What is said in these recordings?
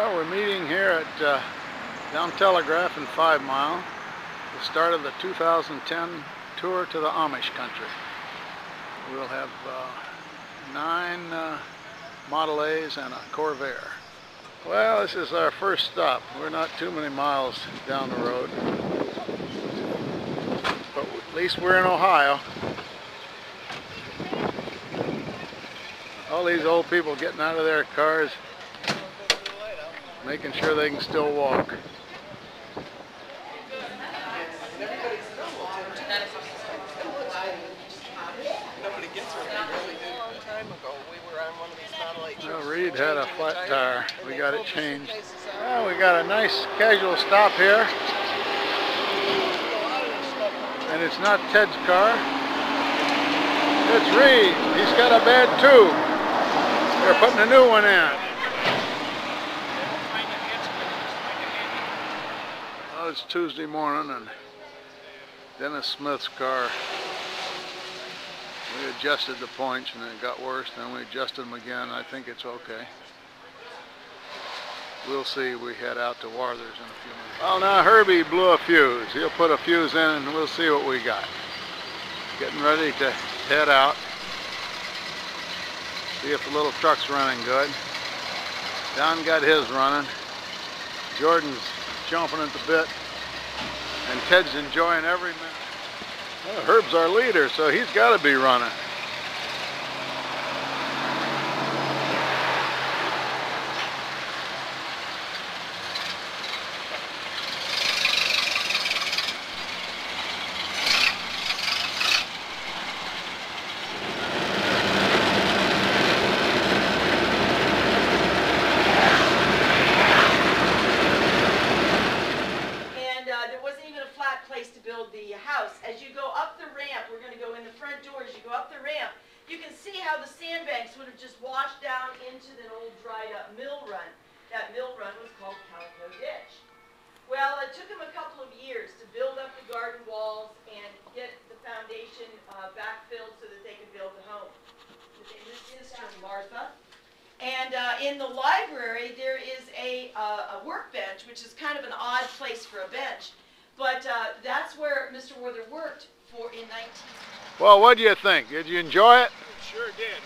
Well, we're meeting here at uh, down Telegraph in Five Mile, the start of the 2010 tour to the Amish country. We'll have uh, nine uh, Model A's and a Corvair. Well, this is our first stop. We're not too many miles down the road, but at least we're in Ohio. All these old people getting out of their cars making sure they can still walk. Well, Reed had a flat tire. We got it changed. Well, we got a nice casual stop here. And it's not Ted's car. It's Reed. He's got a bad tube. They're putting a new one in. It's Tuesday morning and Dennis Smith's car, we adjusted the points and it got worse. Then we adjusted them again. I think it's okay. We'll see. We head out to Warthers in a few minutes. Well, now Herbie blew a fuse. He'll put a fuse in and we'll see what we got. Getting ready to head out. See if the little truck's running good. Don got his running. Jordan's chomping at the bit. And Ted's enjoying every minute. Well, Herb's our leader, so he's got to be running. In the library, there is a, uh, a workbench, which is kind of an odd place for a bench. But uh, that's where Mr. Warther worked for in 19. Well, what do you think? Did you enjoy it? Sure did.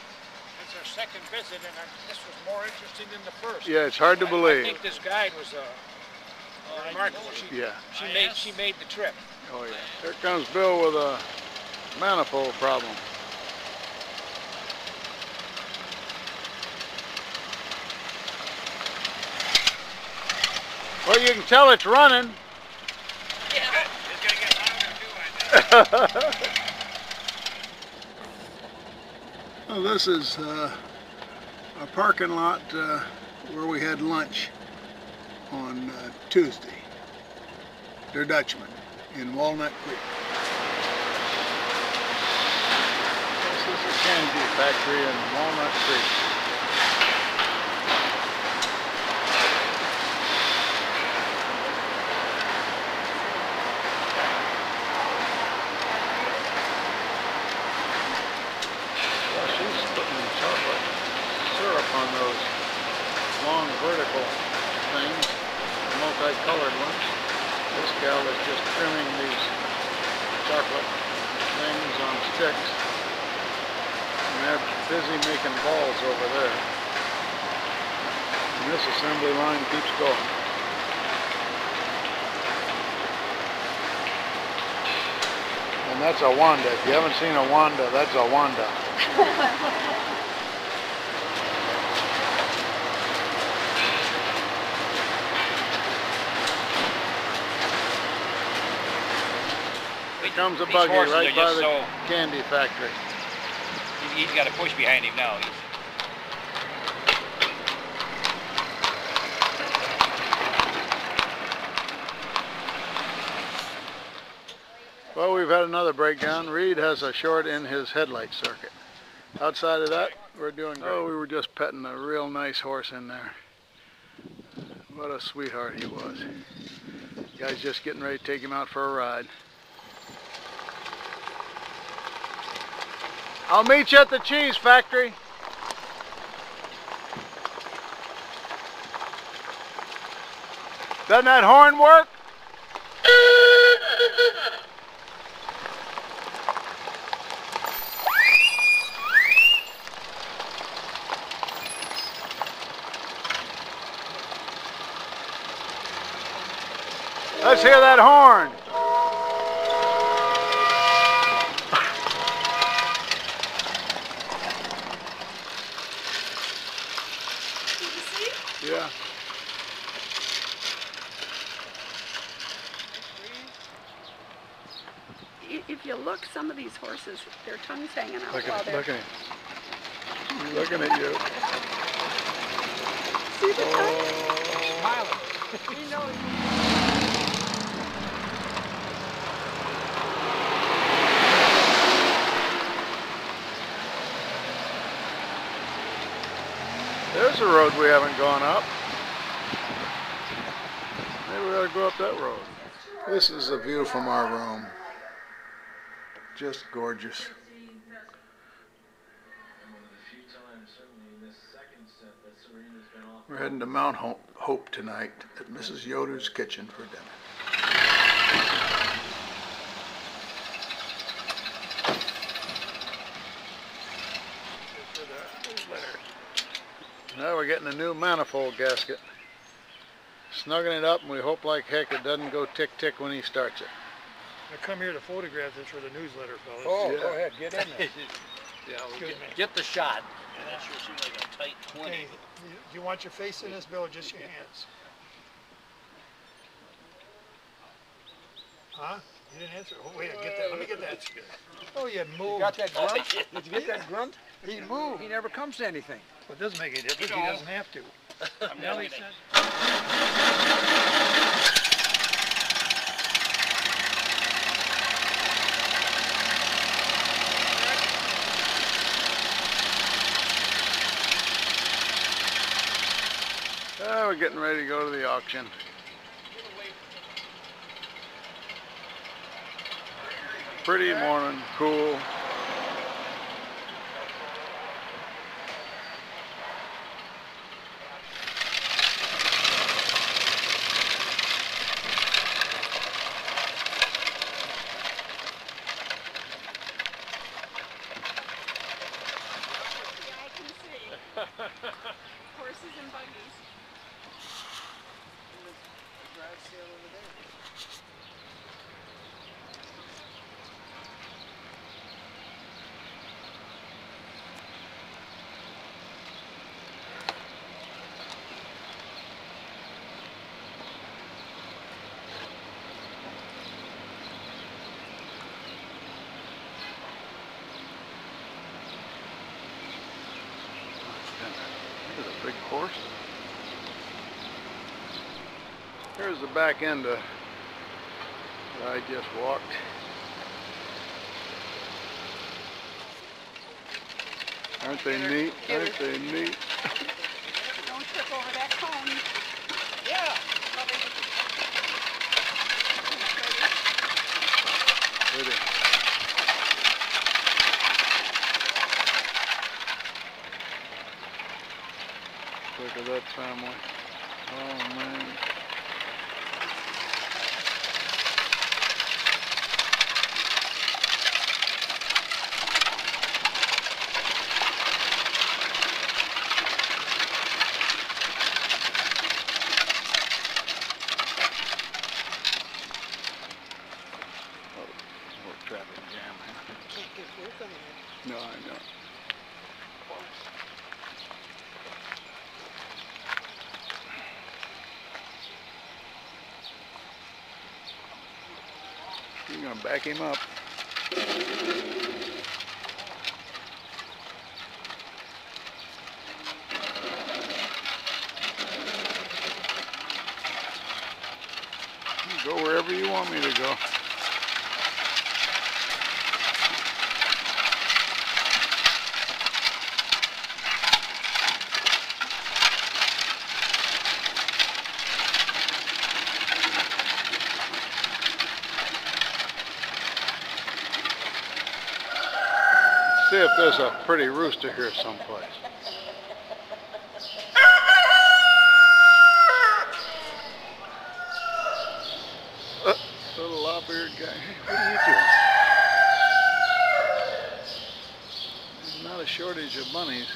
It's our second visit, and this was more interesting than the first. Yeah, it's hard to I, believe. I think this guide was uh, remarkable. She, yeah. She made she made the trip. Oh yeah. Here comes Bill with a manifold problem. Well, you can tell it's running. Yeah. It's going to get louder too, I well, this is uh, a parking lot uh, where we had lunch on uh, Tuesday. Der Dutchman in Walnut Creek. This is a candy factory in Walnut Creek. On. And they're busy making balls over there. And this assembly line keeps going. And that's a Wanda. If you haven't seen a Wanda, that's a Wanda. comes a buggy right by the so candy factory. He's got a push behind him now. He's Well, we've had another breakdown. Reed has a short in his headlight circuit. Outside of that, we're doing great. Oh, we were just petting a real nice horse in there. What a sweetheart he was. Guy's just getting ready to take him out for a ride. I'll meet you at the cheese factory. Doesn't that horn work? Let's hear that horn. Can you see? Yeah. I- If you look, some of these horses, their tongues hanging out Look while at, they're, look at looking at you. see the tongue? Oh. He knows. There's a road we haven't gone up. Maybe we ought to go up that road. This is the view from our room. Just gorgeous. We're heading to Mount Hope, tonight at Mrs. Yoder's Kitchen for dinner. Now we're getting a new manifold gasket. Snugging it up and we hope like heck it doesn't go tick tick when he starts it. I come here to photograph this for the newsletter, fellas. Oh, Yeah. go ahead, get in there. Yeah, well, Excuse get, get the shot. And that sure seems like a tight twenty. Okay, you, you want your face in this, Bill, or just your hands? Huh? You didn't answer. Oh, wait, get that, let me get that. Oh, you You got that grunt? yeah. Did you get that grunt? He moved. He never comes to anything. Well, it doesn't make any difference, he know. doesn't have to. I'm Now doing he getting ready to go to the auction. Pretty morning, cool. Yeah, I can see. Horses and buggies. Look at a big horse. Here's the back end of that I just walked. Aren't they neat? Aren't they neat? Don't trip over that cone. Yeah. Pretty. Look at that family. Oh man. Oh, more traffic jam here. No, I know. You're gonna back him up. You Go wherever you want me to go. see if there's a pretty rooster here someplace. Uh, little lob-eared guy. What are you doing? There's not a shortage of bunnies.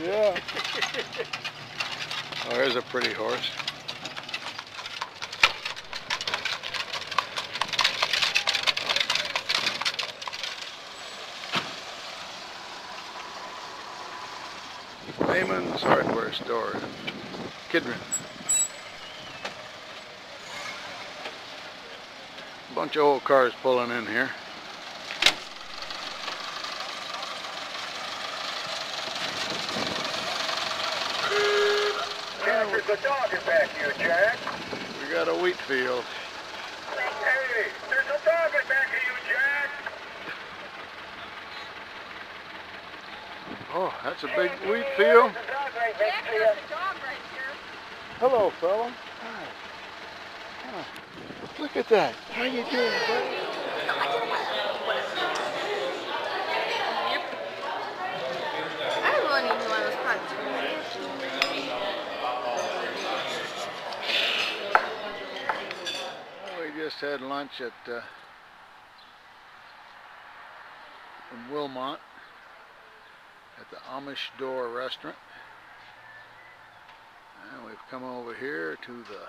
Yeah. oh, there's a pretty horse. Lehman's Hardware Store in Kidron. Bunch of old cars pulling in here. Jack, there's a dog in back here, Jack. We got a wheat field. Hey, there's a dog in back of you, Jack. Oh, that's a big wheat field. There's a dog right next to you. dog right here. Hello, fella. Hi. Huh. Look at that. How you doing, buddy? I really knew I was punched. We just had lunch at uh, in Wilmot at the Amish Door restaurant. And we've come over here to the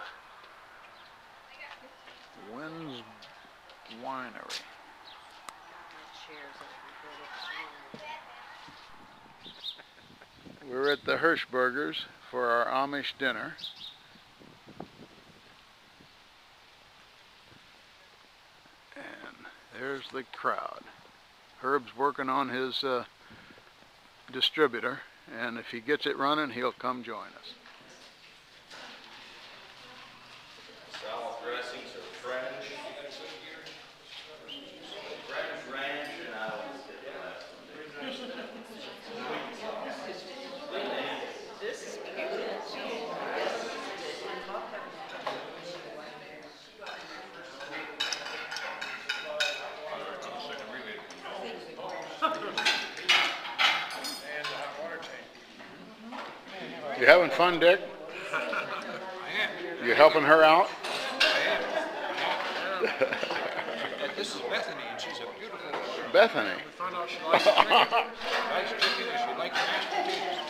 Wynn's Winery. We're at the Hirschbergers for our Amish dinner. And there's the crowd. Herb's working on his uh, distributor, and if he gets it running, he'll come join us. Salad dressings are. French ranch, and I always get the last one. And the hot water tank. You having fun, Dick? You helping her out? This is Bethany, and she's a beautiful girl. Bethany. We found out she likes chicken. Likes chicken, and she likes mashed potatoes.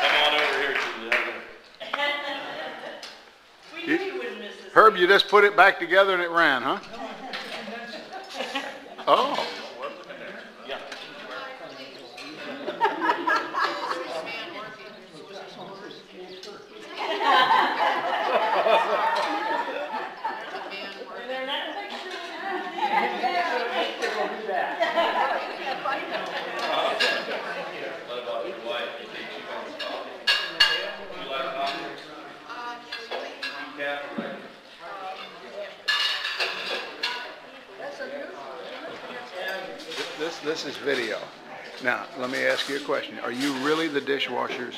Come on over here to the other. We knew you wouldn't miss this. Herb, you just put it back together and it ran, huh? Oh. What about your wife? You think she wants coffee? You like coffee? Decaf, right? This, this is video. Now, let me ask you a question. Are you really the dishwashers?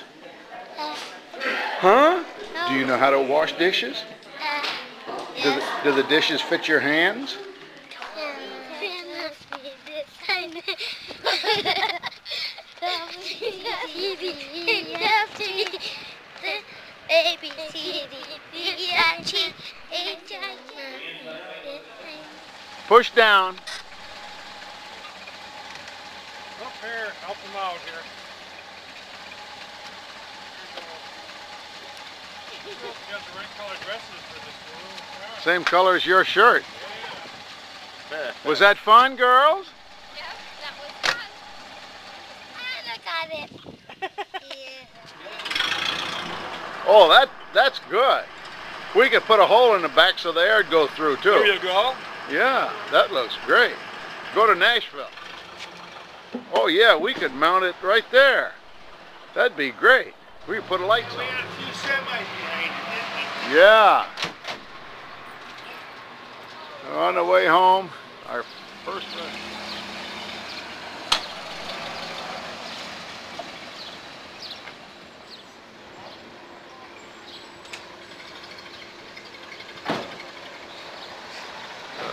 Uh, huh? Do you know how to wash dishes? Uh, do the, do the dishes fit your hands? A B C D F G H I J Push down. Up help them out here. You got the right color dresses for this room. Yeah. Same color as your shirt. Was that fun, girls? Yes, that was fun. And I got it. yeah. Oh, that that's good. We could put a hole in the back so the air'd go through too. There you go. Yeah, that looks great. Go to Nashville. Oh yeah, we could mount it right there. That'd be great. We could put a light. We had a few semis behind it, Yeah. We're on the way home, our first run.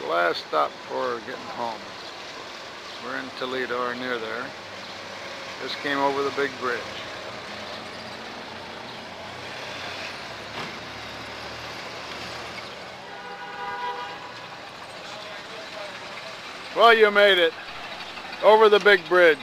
Last stop for getting home. We're in Toledo or near there. Just came over the big bridge. Well, you made it over the big bridge.